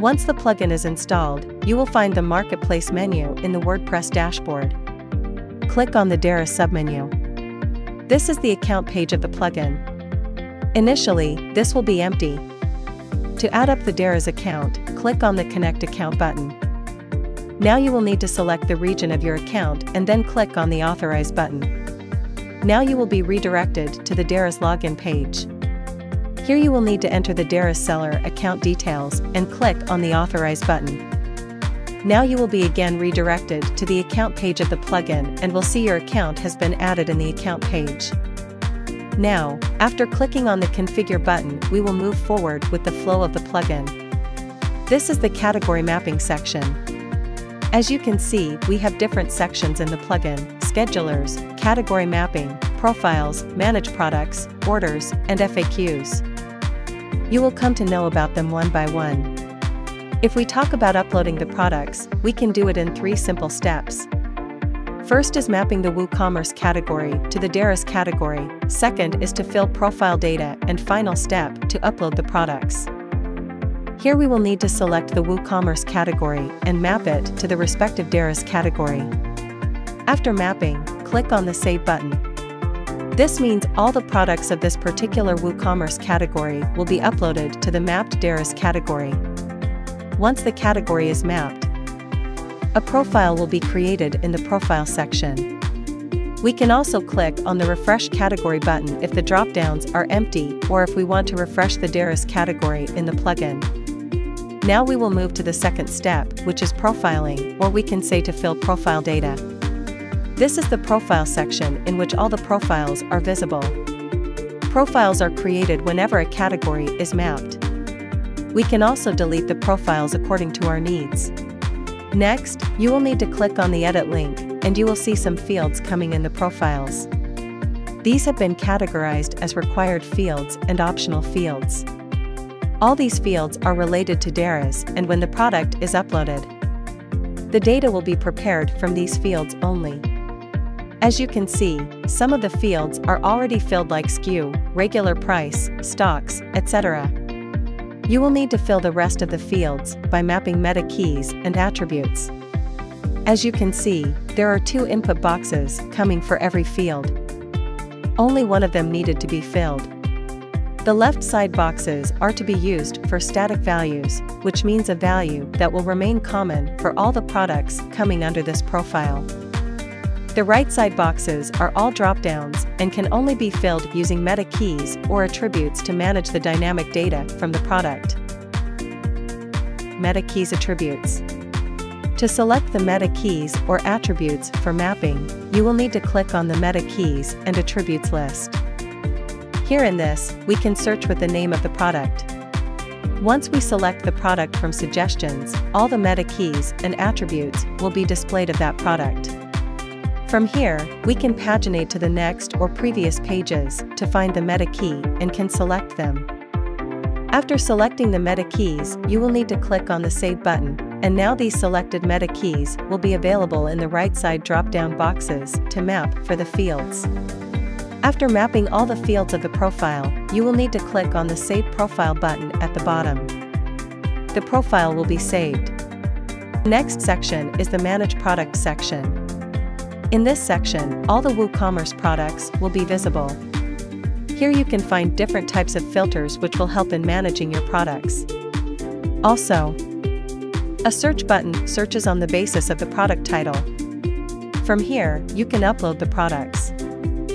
Once the plugin is installed, you will find the Marketplace menu in the WordPress dashboard. Click on the Daraz submenu. This is the account page of the plugin. Initially, this will be empty. To add up the Daraz account, click on the Connect Account button. Now you will need to select the region of your account and then click on the Authorize button. Now you will be redirected to the Daraz login page. Here you will need to enter the Daraz seller account details and click on the Authorize button. Now you will be again redirected to the account page of the plugin and will see your account has been added in the account page. Now, after clicking on the Configure button we will move forward with the flow of the plugin. This is the category mapping section. As you can see, we have different sections in the plugin, schedulers, category mapping, profiles, manage products, orders, and FAQs. You will come to know about them one by one. If we talk about uploading the products, we can do it in three simple steps. First is mapping the WooCommerce category to the Daraz category, second is to fill profile data, and final step, to upload the products. Here we will need to select the WooCommerce category and map it to the respective Daraz category. After mapping, click on the Save button. This means all the products of this particular WooCommerce category will be uploaded to the mapped Daraz category. Once the category is mapped, a profile will be created in the Profile section. We can also click on the Refresh Category button if the dropdowns are empty or if we want to refresh the Daraz category in the plugin. Now we will move to the second step, which is profiling, or we can say to fill profile data. This is the Profile section in which all the profiles are visible. Profiles are created whenever a category is mapped. We can also delete the profiles according to our needs. Next, you will need to click on the edit link, and you will see some fields coming in the profiles. These have been categorized as required fields and optional fields. All these fields are related to Daraz and when the product is uploaded. The data will be prepared from these fields only. As you can see, some of the fields are already filled like SKU, regular price, stocks, etc. You will need to fill the rest of the fields by mapping meta keys and attributes. As you can see, there are two input boxes coming for every field. Only one of them needed to be filled. The left side boxes are to be used for static values, which means a value that will remain common for all the products coming under this profile. The right side boxes are all dropdowns and can only be filled using meta keys or attributes to manage the dynamic data from the product. Meta keys attributes. To select the meta keys or attributes for mapping, you will need to click on the meta keys and attributes list. Here in this, we can search with the name of the product. Once we select the product from suggestions, all the meta keys and attributes will be displayed of that product. From here, we can paginate to the next or previous pages to find the meta key and can select them. After selecting the meta keys, you will need to click on the Save button, and now these selected meta keys will be available in the right side drop-down boxes to map for the fields. After mapping all the fields of the profile, you will need to click on the Save Profile button at the bottom. The profile will be saved. Next section is the Manage Product section. In this section, all the WooCommerce products will be visible. Here you can find different types of filters which will help in managing your products. Also, a search button searches on the basis of the product title. From here, you can upload the products.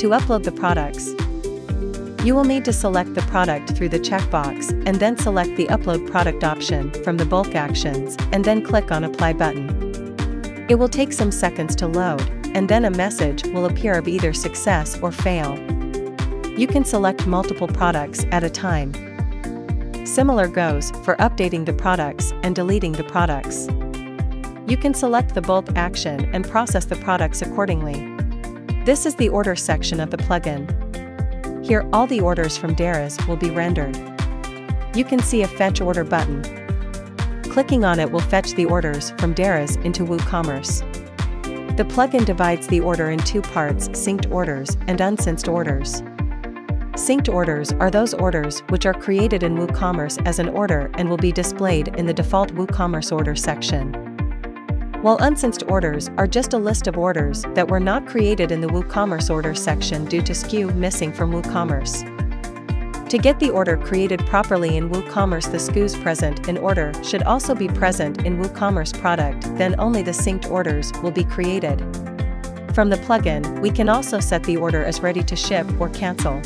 To upload the products, you will need to select the product through the checkbox and then select the Upload Product option from the bulk actions and then click on Apply button. It will take some seconds to load, and then a message will appear of either success or fail. You can select multiple products at a time. Similar goes for updating the products and deleting the products. You can select the bulk action and process the products accordingly. This is the order section of the plugin. Here all the orders from Daraz will be rendered. You can see a fetch order button. Clicking on it will fetch the orders from Daraz into WooCommerce. The plugin divides the order in two parts synced orders and unsynced orders. Synced orders are those orders which are created in WooCommerce as an order and will be displayed in the default WooCommerce order section. While unsynced orders are just a list of orders that were not created in the WooCommerce order section due to SKU missing from WooCommerce. To get the order created properly in WooCommerce the SKUs present in order should also be present in WooCommerce product then only the synced orders will be created. From the plugin, we can also set the order as ready to ship or cancel.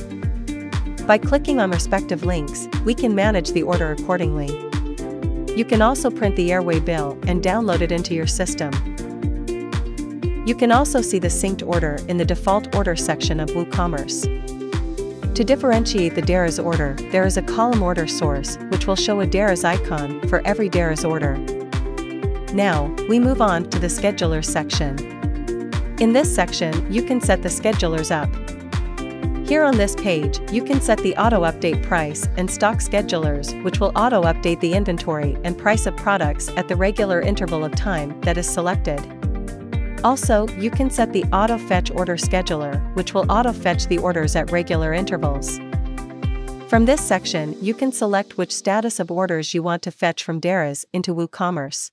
By clicking on respective links, we can manage the order accordingly. You can also print the airway bill and download it into your system. You can also see the synced order in the default order section of WooCommerce. To differentiate the Daraz order, there is a column order source, which will show a Daraz icon for every Daraz order. Now, we move on to the scheduler section. In this section, you can set the schedulers up. Here on this page, you can set the auto-update price and stock schedulers which will auto-update the inventory and price of products at the regular interval of time that is selected. Also, you can set the auto-fetch order scheduler which will auto-fetch the orders at regular intervals. From this section, you can select which status of orders you want to fetch from Daraz into WooCommerce.